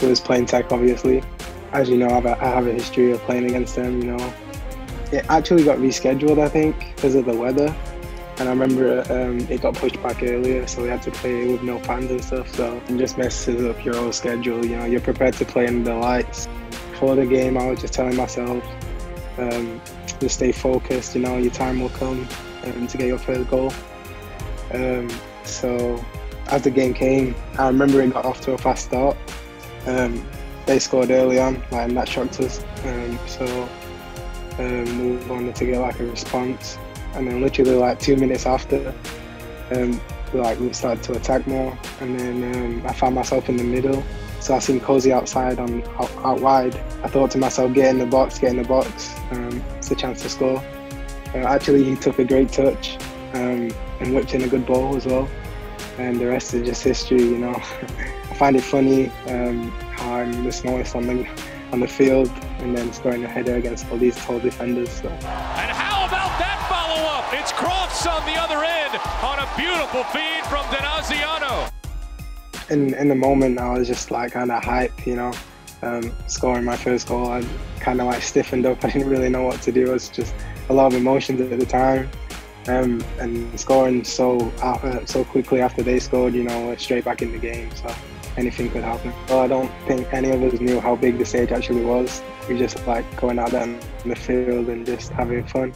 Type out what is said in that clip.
who was playing tech, obviously. As you know, I have a, I have a history of playing against them. You know, it actually got rescheduled, I think, because of the weather. And I remember um, it got pushed back earlier, so we had to play with no fans and stuff. So it just messes up your whole schedule. You know, you're prepared to play in the lights. Before the game, I was just telling myself, um, just stay focused. You know, your time will come um, to get your first goal. Um, so as the game came, I remember it got off to a fast start. Um, they scored early on, like, and that shocked us. Um, so um, we wanted to get like a response, and then literally like two minutes after, um, we, like we started to attack more, and then um, I found myself in the middle. So I seen Cozy outside on out, out, wide. I thought to myself, get in the box, get in the box. Um, it's a chance to score. Uh, actually, he took a great touch um, and whipped in a good ball as well. And the rest is just history, you know. I find it funny um, how I'm the smallest on the on the field and then scoring a header against all these tall defenders. So. And how about that follow-up? It's Crofts on the other end on a beautiful feed from Donasiyano. In, in the moment, I was just like kind of hype, you know, um, scoring my first goal. I kind of like stiffened up. I didn't really know what to do. It was just a lot of emotions at the time. Um, and scoring so uh, so quickly after they scored, you know, straight back in the game. So anything could happen. Well, I don't think any of us knew how big the stage actually was. We just like going out there in the field and just having fun.